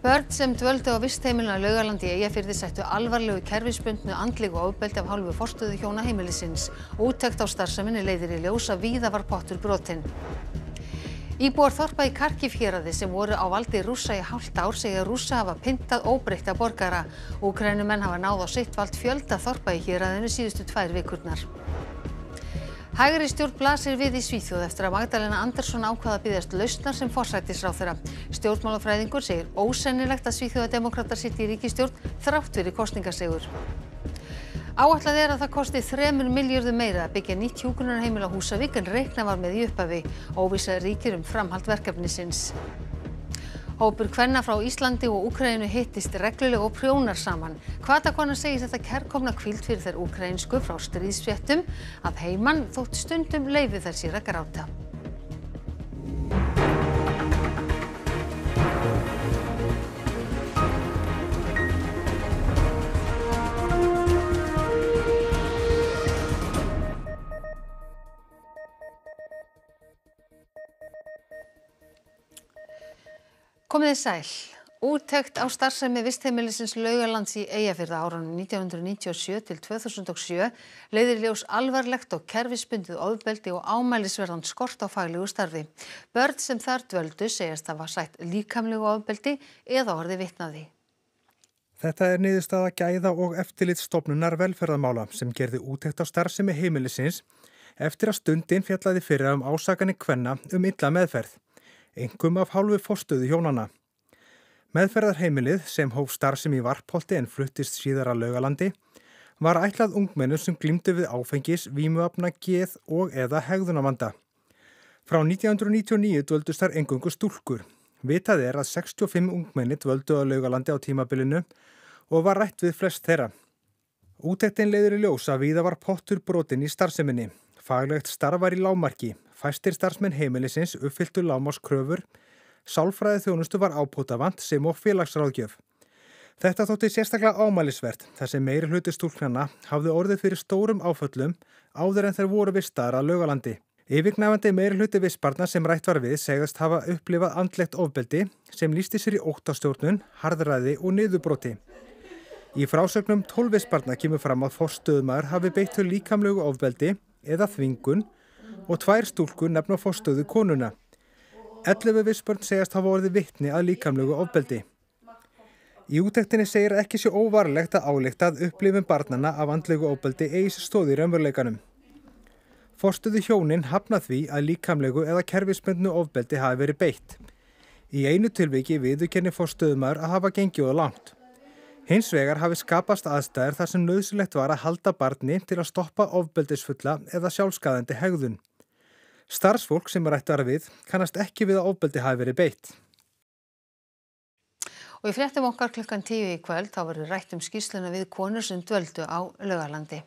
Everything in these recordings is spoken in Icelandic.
Börn sem dvöldu á vistheimilina Laugalandi í Eyjafirði sættu alvarlegu kerfisbundnu andlegu ofbeldi af hálfu forstöðu hjóna heimilisins. Úttekt á starfseminni leiðir í ljós að víða var pottur brotinn. Íbúar þorpa í Karkif héraði sem voru á valdi rússa í hálft ár segja rússa hafa pyntað óbreytta borgara. Úkrænumenn hafa náð á sitt vald fjölda þorpa í héraðinu síðustu tvær vikurnar. Hægri stjórn blasir við í Svíþjóð eftir að Magdalena Andersson ákvaða að byggðast lausnar sem forsættisráðherra. Stjórnmálafræðingur segir ósennilegt að Svíþjóðademokrater sitt í ríkistjórn þrátt fyrir kostningasegur. Áætlað er að það kosti 3 miljörðu meira að byggja nýtt hjúkunarheimil á Húsavík en reikna var með í upphafi. Óvisa ríkir um framhald verkefnisins. Hópur kvenna frá Íslandi og Úkraínu hittist reglulega og prjónar saman. Kvatakona segir þetta kærkomna kvíld fyrir þær úkraínsku frá stríðsfjettum að heiman þótt stundum leiði þær sér að gráta. Komið þið sæl. Úttekt á starfsemi vistheimilisins Laugalands í Eyjafirða árunum 1997 til 2007 leiðir ljós alvarlegt og kerfisbundið ofbeldi og ámælisverðan skort á faglegu starfi. Börn sem þar dvöldu segjast það var sætt líkamlegu ofbeldi eða orði vitnaði. Þetta er niðurstaða gæða og eftirlitstofnunar velferðamála sem gerði úttekt á starfsemi heimilisins eftir að stundin fjallaði fyrir um ásakanir kvenna um illa meðferð engum af hálfu fórstöðu hjónana. Meðferðarheimilið sem hóf starfsem í Varpolti en fluttist síðar að laugalandi var ætlað ungmennum sem glýmdu við áfengis, vímuafna, geð og eða hegðunavanda. Frá 1999 dvöldust þar engungu stúlkur. Vitað er að 65 ungmenni dvöldu á laugalandi á tímabilinu og var rætt við flest þeirra. Útettin leiður í ljósa að viða var pottur brotin í starfseminni. Faglegt starfar í lámarki, Fæstir starfsmenn heimilisins uppfylltu lámáskröfur, sálfræði þjónustu var ápótavant sem og félagsráðgjöf. Þetta þótti sérstaklega ámælisvert þar sem meiri hluti stúlknarna hafði orðið fyrir stórum áföllum áður en þeir voru vistar að lögalandi. Yfirgnafandi meiri hluti vissbarna sem rætt var við segast hafa upplifað andlegt ofbeldi sem lísti sér í óttastjórnun, harðræði og niðurbróti. Í frásögnum tólvissbarna kemur fram að forstöðumar hafi beittu líkamlegu ofbeldi eða þvingun og tvær stúlkur nefna fórstöðu konuna. 11 vissbörn segast hafa orðið vittni að líkamlegu ofbeldi. Í útektinni segir ekki sér óvarlegt að álíkta að upplifin barnana af andlegu ofbeldi eigi stóði í raunveruleikanum. Fórstöðu hjónin hafna því að líkamlegu eða kerfismöndnu ofbeldi hafi verið beitt. Í einu tilviki viðukenni fórstöðumar að hafa gengið á langt. Hins vegar hafi skapast aðstæðir þar sem nöðsulegt var að halda barni til að stoppa ofbeldisfulla eða sjálfskaðandi hegðun. Starfsfólk sem ættar við kannast ekki við að ofbeldi hafi verið beitt. Og í fréttum okkar klukkan tíu í kvöld þá verður rætt um skýsluna við konur sem dvöldu á lögarlandi.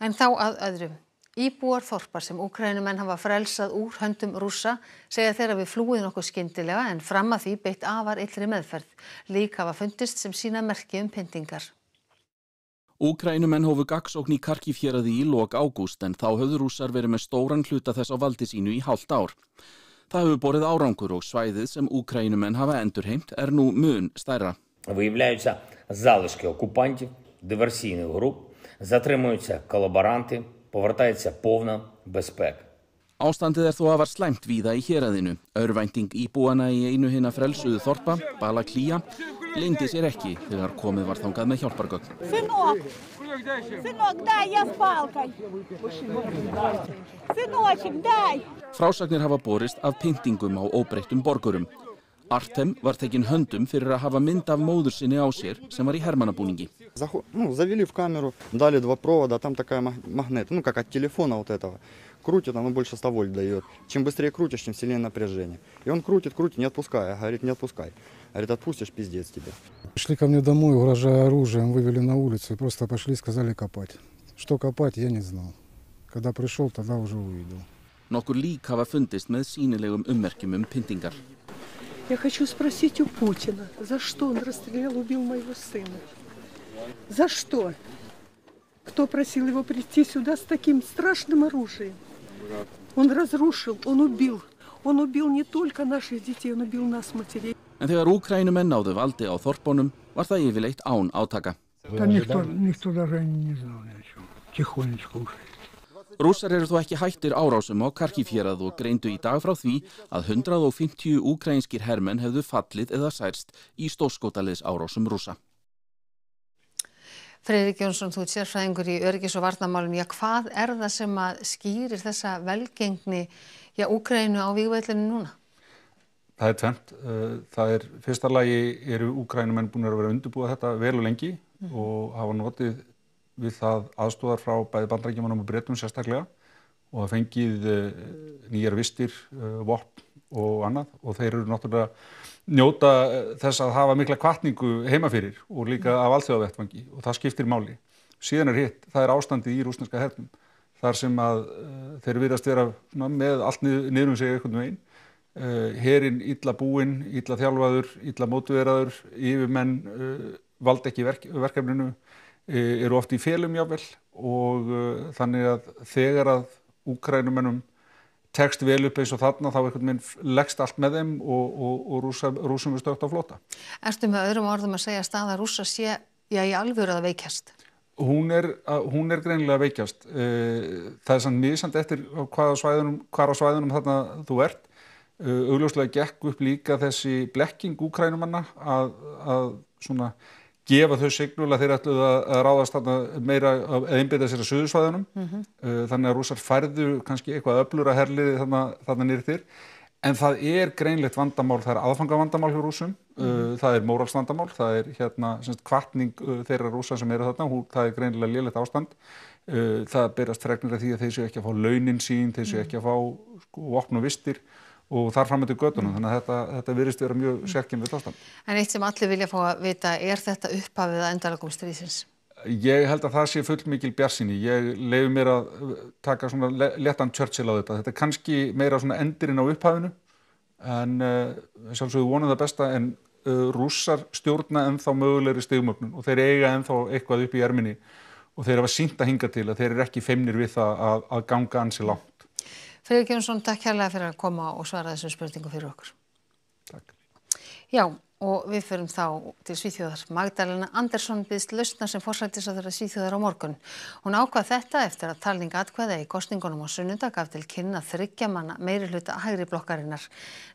En þá að öðrum. Íbúar þorpar sem úkrænumenn hafa frelsað úr höndum rúsa segja þeirra við flúið nokkuð skindilega en fram að því beitt afar illri meðferð. Lík hafa fundist sem sína merki um pyntingar. Úkrænumenn hófu gagsókn í Karkív hér að því í lok ágúst en þá höfðu rússar verið með stóran hluta þess á valdi sínu í hálft ár. Það hefur borið árangur og svæðið sem úkrænumenn hafa endurheimt er nú mun stærra. Виявляються залишки окупантів, диверсійних груп, затримуються колаборанти, повертається повна безпека. Ástandið er þó að var slæmt víða í héræðinu. Örvænting íbúana í einu hinna frelsuðu þorpa, Bala Klía, lindi sér ekki þegar komið var þangað með hjálpargögn. Сынок, сынок, дай, я с палкой. Сыночек, дай. Frásagnir hafa borist af pyntingum á óbreyttum borgurum. Artem var tekinn höndum fyrir að hafa mynd af móður sinni á sér sem var í hermannabúningi. Заход... Ну, завели в камеру, дали два провода, там такая маг- магнит, ну, как от телефона вот этого. Крутит, оно больше 100 вольт дает. Чем быстрее крутишь, тем сильнее напряжение. И он крутит, крутит, не отпуская. Говорит, не отпускай. Говорит, отпустишь, пиздец тебе. Пришли ко мне домой, угрожая оружием, вывели на улицу и просто пошли, сказали копать. Что копать, я не знал. Когда пришел, тогда уже увидел. Nokkur lík hafa fundist með sínilegum ummerkjum um pyntingar. Я хочу спросить у Путина, за что он расстрелял, убил моего сына? За что? Кто просил его прийти сюда с таким страшным оружием? Он разрушил, он убил. Он убил не только наших детей, он убил нас, матерей. En þegar úkrænumenn náðu valdi á þorpunum var það yfirleitt án átaka. Да никто, никто даже не знал ни о чем. Тихонечко ушли. Rússar eru þó ekki hættir árásum á Karkifjörað og greindu í dag frá því að 150 úkrænskir hermenn hefðu fallið eða særst í stórskótaliðs árásum rússa. Freyrik Jónsson, þú ert sérfræðingur í öryggis og varnamálum. Já, hvað er það sem að skýrir þessa velgengni já, Úkrænu á vígveilinu núna? Það er tvent. Það er fyrsta lagi eru Úkrænumenn búin að vera undirbúið þetta vel og lengi mm. og hafa notið við það aðstóðar frá bæði bandrækjumanum og breytum sérstaklega og það fengið nýjar vistir, vopn og annað og þeir eru náttúrulega njóta þess að hafa mikla kvartningu heima fyrir og líka af alþjóðavettfangi og það skiptir máli. Síðan er hitt, það er ástandið í rúsneska hernum þar sem að uh, þeir virðast vera með allt niður um sig einhvern veginn. Uh, Herin illa búinn, illa þjálfaður, illa mótuveraður, yfirmenn uh, valdi ekki verk, verkefninu, eru oft í félum jáfnvel og þannig að þegar að úkrænumennum tekst vel upp eins og þarna þá einhvern veginn leggst allt með þeim og, og, og rúsa, rúsum við stökt á flota. Erstu með öðrum orðum að segja að staða rúsa sé já í alvöru að veikjast? Hún er, hún er greinilega veikjast. Það er sann mísand eftir hvað á svæðunum, hvað á svæðunum þarna þú ert. Augljóslega gekk upp líka þessi blekking úkrænumanna að, að svona gefa þau signul að þeir ætluðu að ráðast meira að einbita sér að söðursvæðunum mm -hmm. þannig að rúsar færðu kannski eitthvað öflur að herliði þarna nýrið þér. En það er greinleitt vandamál, það er aðfangavandamál hjá rúsum, mm -hmm. það er móralsvandamál það er hérna semst kvartning þeirra rúsa sem eru þarna, það er greinlega léleitt ástand. Það berast fregnir af því að þeir séu ekki að fá launin sín, þeir séu ekki að fá sko, vopn og vistir og þar fram með til gödunum, þannig að þetta, þetta virðist vera mjög sérkjumvitt ástand. En eitt sem allir vilja fá að vita, er þetta upphafið að endalagum stríðsins? Ég held að það sé full mikil bjarsinni. Ég leiði mér að taka svona letan Churchill á þetta. Þetta er kannski meira svona endirinn á upphafinu, en uh, sjálfsögðu vonum það besta, en uh, rússar stjórna ennþá mögulegri stegumögnun og þeir eiga ennþá eitthvað upp í erminni og þeir hafa sínt að hinga til að þeir eru ekki feimnir við það að, að ganga ansi langt. Freyður Jónsson, takk kærlega fyrir að koma og svara þessum spurningu fyrir okkur. Takk. Já, og við förum þá til Svíþjóðar. Magdalena Andersson byggst lausna sem fórsættis að þeirra Svíþjóðar á morgun. Hún ákvað þetta eftir að talning atkvæða í kostningunum á sunnudag gaf til kynna þryggja manna meiri hluta hægri blokkarinnar.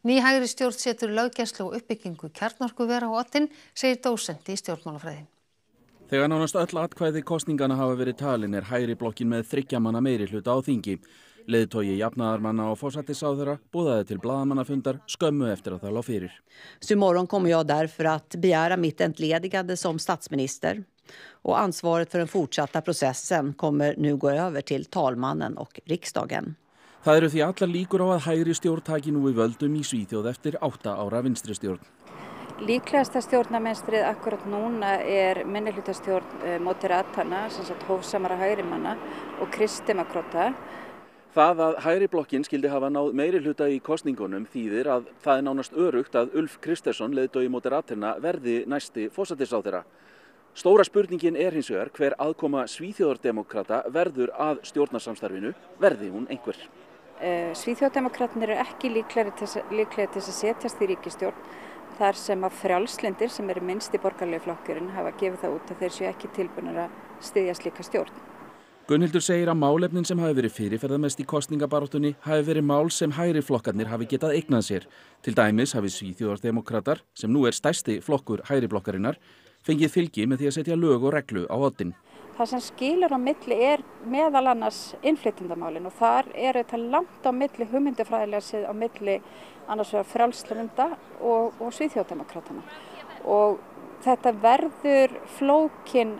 Ný hægri stjórn setur löggæslu og uppbyggingu kjarnorku vera á ottin, segir dósendi í stjórnmálafræði. Þegar nánast öll atkvæði kostningana hafa verið talin er hægri blokkin með þryggja manna meiri hluta á þingi. Leðtogi jafnaðarmanna och forsættisáðura bóðaði til bladamannafundar skömmu eftir að það lág fyrir. Så imorgon kommer jag därför att begära mitt entledigande som statsminister. Och ansvaret för den fortsatta processen kommer nu gå över till talmannen och riksdagen. Það eru því allar líkur á að hægri stjórn taki nú í völdum í Svíþjóð eftir átta ára vinstri stjórn. Líklegasta stjórnarmenstrið akkurat núna er minnihlutastjórn Moderatana, sem sagt hófsamara hægrimanna og kristdemokrata. Það að hægri blokkin skildi hafa náð meiri hluta í kostningunum þýðir að það er nánast örugt að Ulf Kristersson, leðdói Moderaterna, verði næsti fósættisáþeira. Stóra spurningin er hins vegar hver aðkoma svíþjóðardemokrata verður að stjórnarsamstarfinu, verði hún einhver. Uh, Svíþjóðardemokratin eru ekki líklegri til þess að setjast í ríkistjórn þar sem að frjálslindir sem eru minnst í borgarlegu flokkurinn hafa gefið það út að þeir séu ekki tilbúinir að styðja slíka stjórn. Gunnhildur segir að málefnin sem hafi verið fyrirferðamest í kostningabaróttunni hafi verið mál sem hægri flokkarnir hafi getað eignað sér. Til dæmis hafi Svíþjóðardemokrater, sem nú er stæsti flokkur hægri blokkarinnar, fengið fylgi með því að setja lög og reglu á oddin. Það sem skilur á milli er meðal annars innflytjandamálin og þar er þetta langt á milli hugmyndafræðilega séð á milli annars vegar frjálslunda og, og Svíþjóðardemokratana. Og þetta verður flókin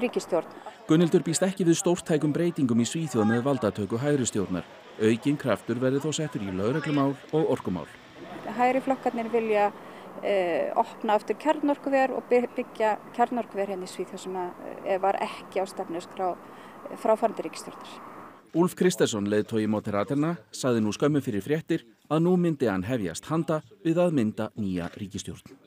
ríkistjórn. Gunnildur býst ekki við stórtækum breytingum í Svíþjóð með valdatöku hægri stjórnar. Aukinn kraftur verði þó settur í lögreglumál og orkumál. Hægri flokkarnir vilja eh, opna aftur kjarnorkuver og byggja kjarnorkuver hérna í Svíþjóð sem að, eh, var ekki á stefnusgrá fráfærandi ríkistjórnar. Úlf Kristersson, leðtói Moderaterna, saði nú skömmu fyrir fréttir að nú myndi hann hefjast handa við að mynda nýja ríkistjórn.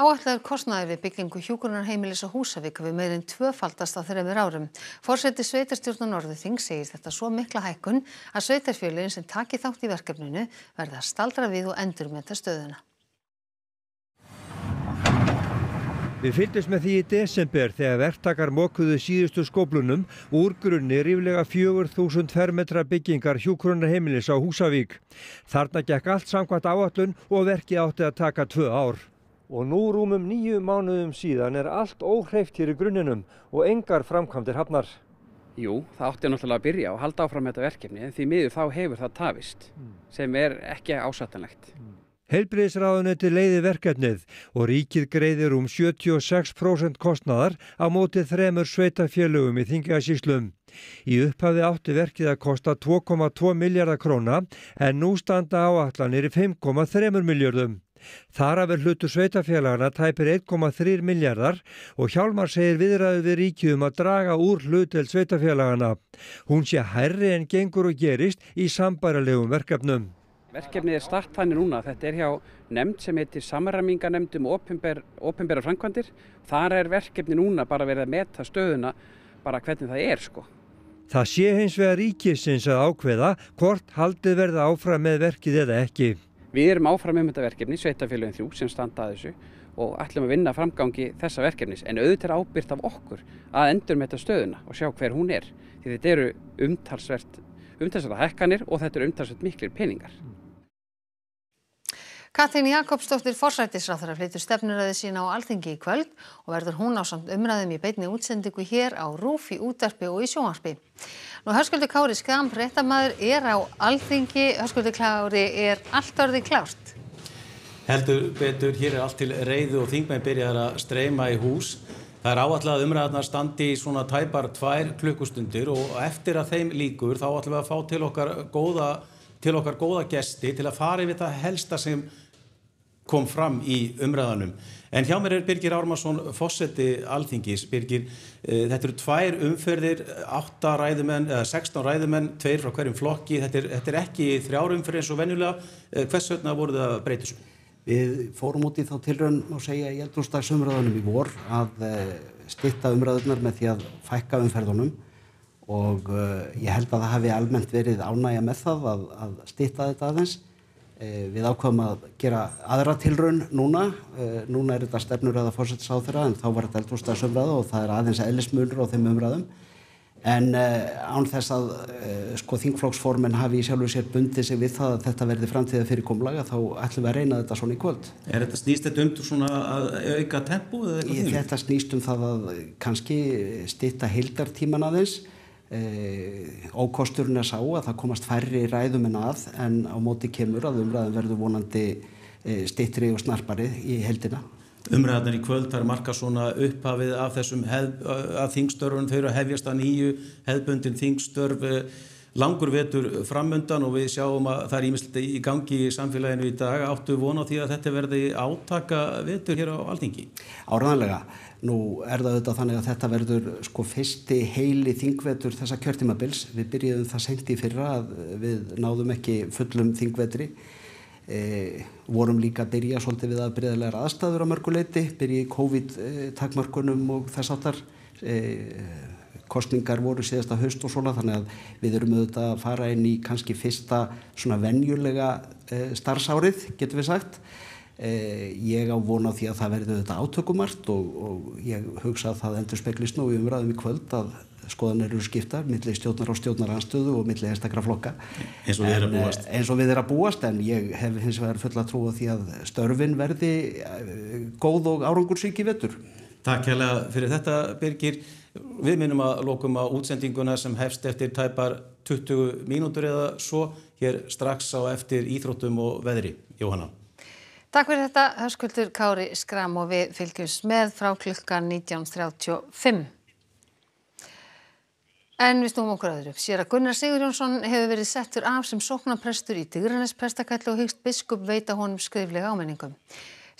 Áætlaður kostnaður við byggingu hjúkurunarheimilis á Húsavík við meirinn tvöfaldast á þreymir árum. Forseti sveitarstjórn Norðuþing segir þetta svo mikla hækkun að sveitarfjölinn sem taki þátt í verkefninu verða staldra við og endur með þetta stöðuna. Við fylgdist með því í desember þegar verktakar mókuðu síðustu skóplunum úr grunni ríflega 4000 fermetra byggingar hjúkrunarheimilis á Húsavík. Þarna gekk allt samkvæmt áallun og verkið átti að taka tvö ár. Og nú rúmum nýju mánuðum síðan er allt óhreift hér í grunninum og engar framkvæmdir hafnar. Jú, það átti náttúrulega að byrja og halda áfram þetta verkefni en því miður þá hefur það tafist sem er ekki ásættanlegt. Heilbriðisráðuneyti leiði verkefnið og ríkið greiðir um 76% kostnaðar á móti þremur sveitafélögum í Þingasíslum. Í upphafi átti verkið að kosta 2,2 miljardar króna en nú standa áallanir í 5,3 miljardum. Þar af er hlutur sveitafélagana tæpir 1,3 miljardar og Hjálmar segir viðræðu við ríkið um að draga úr hlutel sveitafélagana. Hún sé hærri en gengur og gerist í sambæralegum verkefnum. Verkefnið er start þannig núna þetta er hjá nefnd sem heitir samræminganemnd um opinber, opinbera framkvæmdir. Þar er verkefni núna bara verið að meta stöðuna bara hvernig það er sko. Það sé hins vegar ríkisins að ákveða hvort haldið verða áfram með verkið eða ekki. Við erum áfram um þetta verkefni, Sveitafélagin 3 sem standa að þessu og ætlum að vinna framgangi þessa verkefnis en auðvitað er ábyrgt af okkur að endur með þetta stöðuna og sjá hver hún er. Því þetta eru umtalsvert, umtalsvert hekkanir og þetta eru umtalsvert miklir peningar. Katrín Jakobsdóttir forsættisráþara flytur stefnuræði sína á Alþingi í kvöld og verður hún á samt umræðum í beinni útsendingu hér á RÚF í útarpi og í sjónvarpi. Nú Hörskuldur Kári Skam, réttamæður, er á Alþingi. Hörskuldur Kári, er allt orðið klárt? Heldur betur, hér er allt til reyðu og þingmenn byrjar að streyma í hús. Það er áallega að umræðarnar standi í svona tæpar tvær klukkustundir og eftir að þeim líkur þá ætlum við að fá til okkar góða til okkar góða gesti til að fara yfir það helsta sem kom fram í umræðanum. En hjá mér er Birgir Ármarsson, fósetti Alþingis. Birgir, e, þetta eru tvær umferðir, 8 ræðumenn, eða 16 ræðumenn, tveir frá hverjum flokki. Þetta er, þetta er ekki þrjár umferðir eins og venjulega. E, hvers vegna voru það að breyta þessu? Við fórum út í þá tilraun og segja í eldrústagsumræðanum í vor að e, stitta umræðunar með því að fækka umferðunum og ég held að það hafi almennt verið ánægja með það að, að stýtta þetta aðeins. Uh, við ákvæmum að gera aðra tilraun núna. Uh, núna er þetta stefnur eða fórsettisáþurra en þá var þetta eldrústaðsumræða og það er aðeins eðlismunur á þeim umræðum. En án þess að sko, þingflokksformin hafi í sjálfu sér bundið sig við það að þetta verði framtíða fyrir komlaga þá ætlum við að reyna þetta svona í kvöld. Er þetta snýst þetta um svona að auka tempo eða eitthvað? Þetta snýst um það að kannski stýtta heildartíman aðeins Eh, ókosturinn er sá að það komast færri ræðum en að en á móti kemur að umræðum verður vonandi eh, stittri og snarpari í heldina. Umræðarnir í kvöld þar marka svona upphafið af þessum af þingstörfun, þau eru að hefjast að nýju hefbundin þingstörf langur vetur framöndan og við sjáum að það er ímislega í gangi í samfélaginu í dag. Áttu vona því að þetta verði átaka vetur hér á Alþingi? Áraðanlega. Nú er það auðvitað þannig að þetta verður sko fyrsti heili þingvetur þessa kjörtimabils. Við byrjuðum það sent í fyrra að við náðum ekki fullum þingvetri. E, vorum líka að byrja svolítið við að byrjaðlegar aðstæður á mörguleiti, byrja í COVID-takmörkunum og þess áttar. E, kostningar voru síðasta haust og svona þannig að við erum auðvitað að fara inn í kannski fyrsta svona venjulega e, starfsárið, getur við sagt. Eh, ég á vona á því að það verði þetta átökumart og, og ég hugsa að það endur speklist nú í umræðum í kvöld að skoðan eru skiptar millir stjórnar og stjórnaranstöðu og millir einstakra flokka. Eins og að búast. eins og við erum að búast en ég hef hins vegar fulla trú á því að störfin verði eh, góð og árangursvík í vettur Takk hérlega fyrir þetta Birgir. Við minnum að lokum á útsendinguna sem hefst eftir tæpar 20 mínútur eða svo hér strax á eftir íþróttum og veðri. Jóhanna Takk fyrir þetta, höskuldur Kári Skram og við fylgjumst með frá klukkan 19.35. En við stúum okkur aðru. Sér að Gunnar Sigur Jónsson hefur verið settur af sem sóknarprestur í Digranes prestakalli og hyggst biskup veita honum skriflega ámenningum.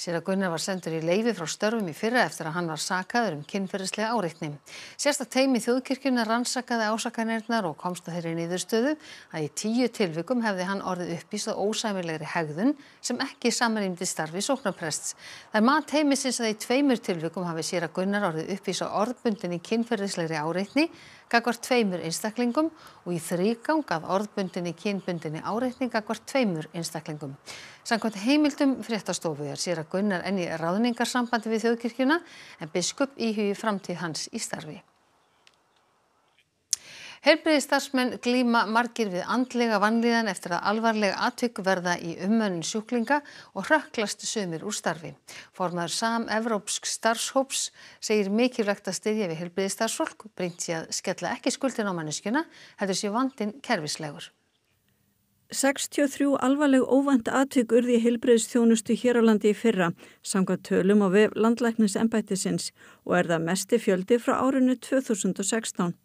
Sér að Gunnar var sendur í leifi frá störfum í fyrra eftir að hann var sakaður um kynferðislega áreitni. Sérst að teimi þjóðkirkjuna rannsakaði ásakanirnar og komst að þeirri nýðurstöðu að í tíu tilvikum hefði hann orðið uppíst á ósæmilegri hegðun sem ekki samanrýmdi starfi sóknarprests. Það er mat heimisins að í tveimur tilvikum hafi sér að Gunnar orðið uppíst á orðbundin í kynferðislegri áreitni gagvart tveimur einstaklingum og í þrýgang að orðbundinni kynbundinni áreitning gagvart tveimur einstaklingum. Samkvæmt heimildum fréttastofu er sér að Gunnar enni ráðningarsambandi við þjóðkirkjuna en biskup íhugi framtíð hans í starfi. Heilbrigðisstarfsmenn glíma margir við andlega vanlíðan eftir að alvarleg atvik verða í umönnun sjúklinga og hrökklast sumir úr starfi. Formaður Sam Evrópsk starfshóps segir mikilvægt að styðja við heilbrigðisstarfsfólk, breynt sé að skella ekki skuldin á manneskjuna, heldur sé vandin kerfislegur. 63 alvarleg óvænt atvik urði heilbreyðstjónustu hér á landi í fyrra, samkvæmt tölum á vef landlæknis embættisins og er það mesti fjöldi frá árinu 2016.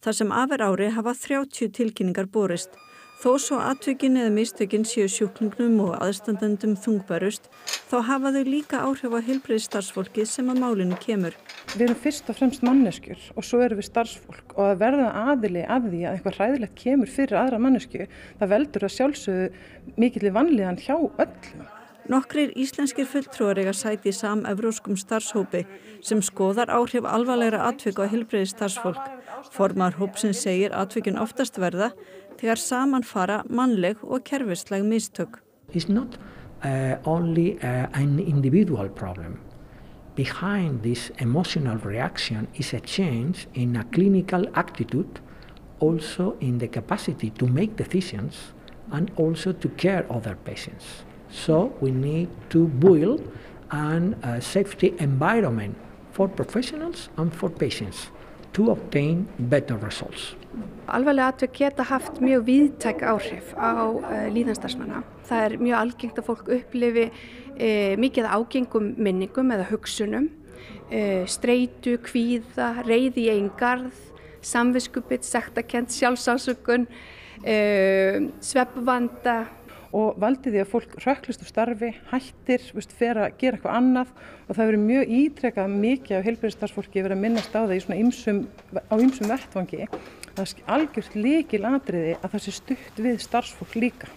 Þar sem afer ári hafa 30 tilkynningar borist. Þó svo atvikin eða mistökin séu sjúklingnum og aðstandendum þungbarust, þá hafa þau líka áhrif á heilbreyð starfsfólki sem að málinu kemur. Við erum fyrst og fremst manneskjur og svo erum við starfsfólk og að verða aðili af því að eitthvað hræðilegt kemur fyrir aðra mannesku, það veldur að sjálfsögðu mikill vanlíðan hjá öllum. Nokkrir íslenskir fulltrúar eiga sæti í sam-evróskum starfshópi sem skoðar áhrif alvarlegra atvik á heilbreyði starfsfólk. Formar hópsin segir atvikin oftast verða þegar saman fara mannleg og kerfisleg mistök. It's not uh, only uh, an individual problem. Behind this emotional reaction is a change in a clinical attitude, also in the capacity to make decisions and also to care other patients. So we need to build an uh, safety environment for professionals and for patients to obtain better results. Alvarlega atveg geta haft mjög viðtæk áhrif á uh, líðansdagsmanna. Það er mjög algengt að fólk upplifi uh, mikið ágengum minningum eða hugsunum, uh, streitu, kvíða, reyði í einn garð, samviskupitt, sektakent, sjálfsásökun, sveppvanda, og valdi því að fólk rökklist úr starfi, hættir, veist, fer að gera eitthvað annað og það verið mjög ítrekkað mikið af heilbæðistarsfólki verið að minnast á það í svona ymsum, á ymsum vettvangi. Það er algjört líkil atriði að það sé stutt við starfsfólk líka.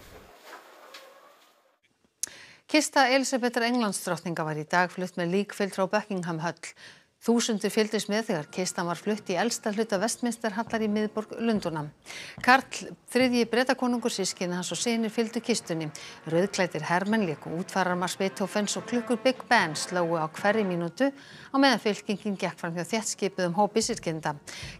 Kista Elisabethar Englandsdrottninga var í dag flutt með líkfylg frá Buckingham Höll. Þúsundur fylgdist með þegar kistan var flutt í elsta hluta vestminsterhallar í miðborg Lunduna. Karl, þriðji breytakonungur sískina hans og sinir fylgdu kistunni. Rauðklætir hermenn líku útfararmars Beethovens og klukkur Big Ben slóu á hverri mínútu á meðan fylkingin gekk fram hjá þjertskipuðum hópi sirkinda.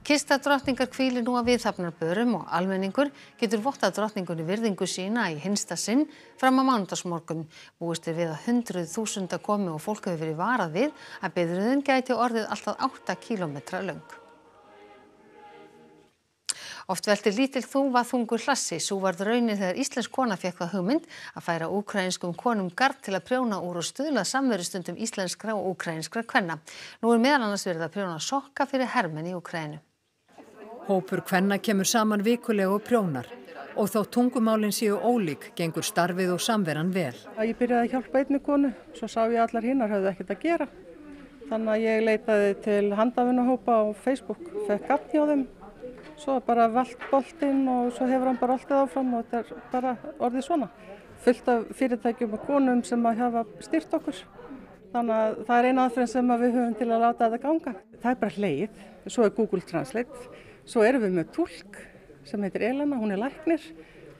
Kista drottningar kvíli nú að viðhafnar börum og almenningur getur vottað drottningunni virðingu sína í hinsta sinn fram á mánudagsmorgun. Búist er við að hundruð þúsunda komi og fólk hefur verið varað við að orðið alltaf 8 kílómetra löng. Oft velti lítil þúva þungur hlassi, svo varð raunin þegar Íslensk kona fekk það hugmynd að færa úkrænskum konum gard til að prjóna úr og stuðla samverustundum íslenskra og úkrænskra kvenna. Nú er meðal annars verið að prjóna sokka fyrir hermen í Úkrænu. Hópur kvenna kemur saman vikulega og prjónar og þó tungumálinn séu ólík gengur starfið og samveran vel. Ég byrjaði að hjálpa einni konu, svo sá ég allar hinnar hafði ekkert að gera. Þannig að ég leitaði til handafinnahópa á Facebook, fekk gafn hjá þeim, svo bara vald boltinn og svo hefur hann bara alltaf áfram og þetta er bara orðið svona. Fullt af fyrirtækjum og konum sem að hafa styrt okkur. Þannig að það er eina aðferðin sem að við höfum til að láta þetta ganga. Það er bara hleið, svo er Google Translate, svo erum við með tólk sem heitir Elena, hún er læknir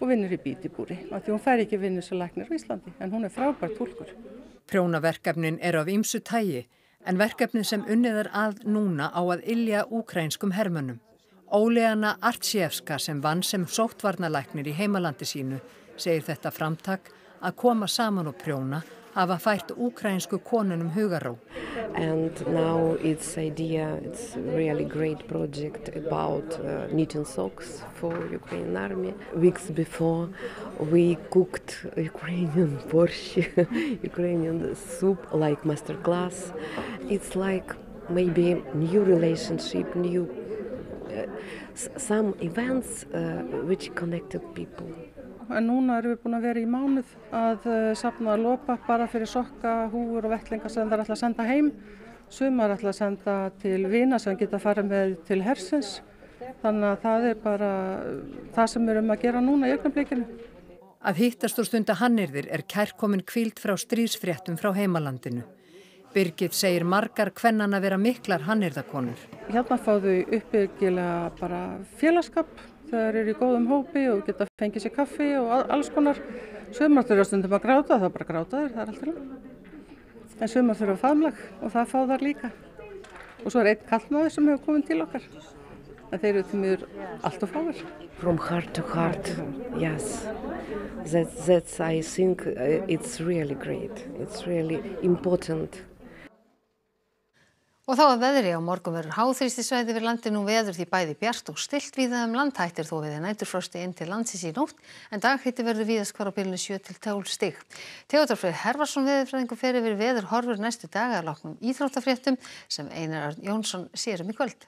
og vinnur í bítibúri. Því hún fær ekki vinnur sem læknir á Íslandi en hún er frábær tólkur. Prjónaverkefnin er af ýmsu tægi en verkefnið sem unnið er að núna á að ylja úkrænskum hermönnum. Óleana Artsjefska sem vann sem sóttvarnalæknir í heimalandi sínu segir þetta framtak að koma saman og prjóna hafa fært úkrænsku konunum hugaró. Really about uh, Ukrainian cooked Ukrainian soup like master class. It's like maybe new relationship, new uh, some events uh, which connected people. En núna erum við búin að vera í mánuð að uh, safna lopa bara fyrir sokka, húur og vettlingar sem það er alltaf að senda heim. Sumar er alltaf að senda til vina sem geta að fara með til hersins. Þannig að það er bara það sem við erum að gera núna í augnablikinu. Að hittast úr stunda hannirðir er kærkomin kvíld frá strísfréttum frá heimalandinu. Birgit segir margar kvennana vera miklar hannirðakonur. Hérna fá þau uppbyggilega bara félagskap þegar eru í góðum hópi og geta fengið sér kaffi og alls konar. Sumar þurfa stundum að gráta, það er bara að gráta þér, það er alltaf langt. En sumar þurfa faðmlag og það fá þar líka. Og svo er einn kallmaður sem hefur komið til okkar. En þeir eru til mjög allt og fáir. From heart to heart, yes. That, that's, I think uh, it's really great. It's really important. Og þá að veðri á morgun verður háþrýstisvæði við landinu veður því bæði bjart og stilt við það um landhættir þó við næturfrosti inn til landsins í nótt en daghitti verður víðast hvar á bylunu 7-12 stig. Teodor Freyr Herfarsson veðurfræðingu fer yfir veður horfur næstu dagarloknum íþróttafréttum sem Einar Jónsson sérum í kvöld.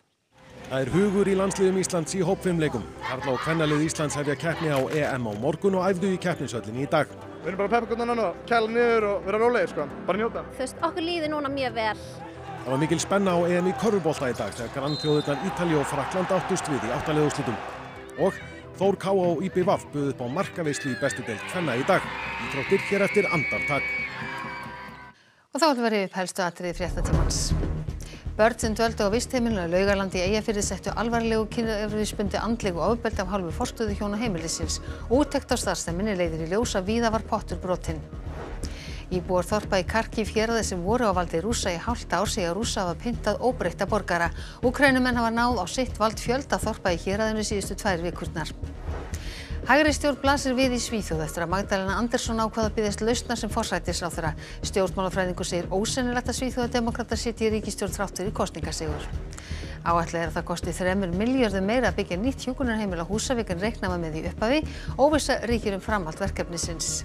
Það er hugur í landsliðum Íslands í hópfimleikum. Karla og kvennalið Íslands hefja keppni á EM á morgun og æfðu í keppninsöllinni í dag. Við erum bara að. Það var mikil spenna á EM í korfubólta í dag þegar grannþjóðutan Ítali og Frakland áttust við í áttalega úrslitum. Og Þór Ká og IPVAF buðið upp á markaveisli í bestu deilt hvenna í dag. Íþróttir hér eftir andartak. Og þá ætlum við upp helstu atriði fréttatímans. Börn sem dvöldu á vistheimilinu að Laugarlandi í Eyjafirði settu alvarlegu kynöfriðspundi andlegu ofbeldi af hálfu forstöðu hjóna heimilisins. Útekt á starfstemminni leiðir í ljósa víða var pottur brotinn. Íbúar þorpa í Karkív héraði sem voru á valdi rúsa í hálft ár segja rúsa hafa pyntað óbreytta borgara. Úkrænumenn hafa náð á sitt vald fjölda þorpa í héraðinu síðustu tvær vikurnar. Hægri stjórn blasir við í Svíþjóð eftir að Magdalena Andersson ákvaða að byggðast lausna sem forsættisráþura. Stjórnmálafræðingur segir ósennilegt að Svíþjóðademokrata sitji í ríkistjórn þráttur í kostningasigur. Áætlega er að það kosti 3 miljardum meira að byggja nýtt hjúkunarheimil á Húsavík en reiknaða með í upphafi. Óvissa ríkir um framhald verkefnisins.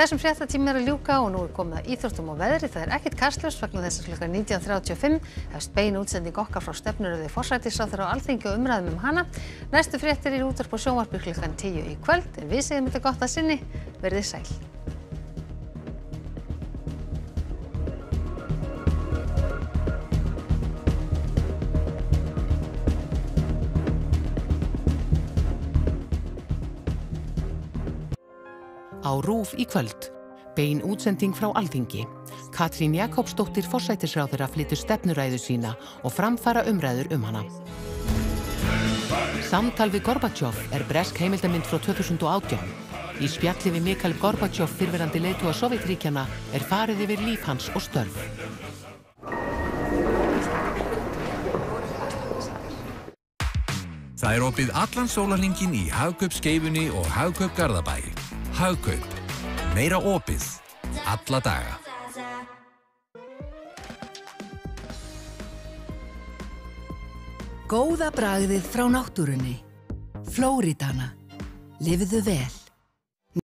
Þessum fréttatími er að ljúka og nú er komið að íþróttum og veðri. Það er ekkert kastlust vegna þess að klukka 19.35 hefst bein útsending okkar frá stefnuröði forsættisráþur á alþingi og umræðum um hana. Næstu fréttir í útvarp og sjónvarpi klukkan 10 í kvöld en við segjum þetta gott að sinni. Verðið sæl. RÚF í kvöld. Bein útsending frá Alþingi. Katrín Jakobsdóttir forsætisráður að flyttu stefnuræðu sína og framfara umræður um hana. Samtal við Gorbachev er bresk heimildamind frá 2018. Í spjalli við Mikael Gorbachev fyrverandi leitu að Sovjetríkjana er farið yfir líf hans og störf. Það er opið allan sólarlingin í Hagkaup skeifunni og Hagkaup Garðabæi. Hagkaup. Meira opið. Alla daga. Góða bragðið frá náttúrunni. Flóridana. Lifiðu vel.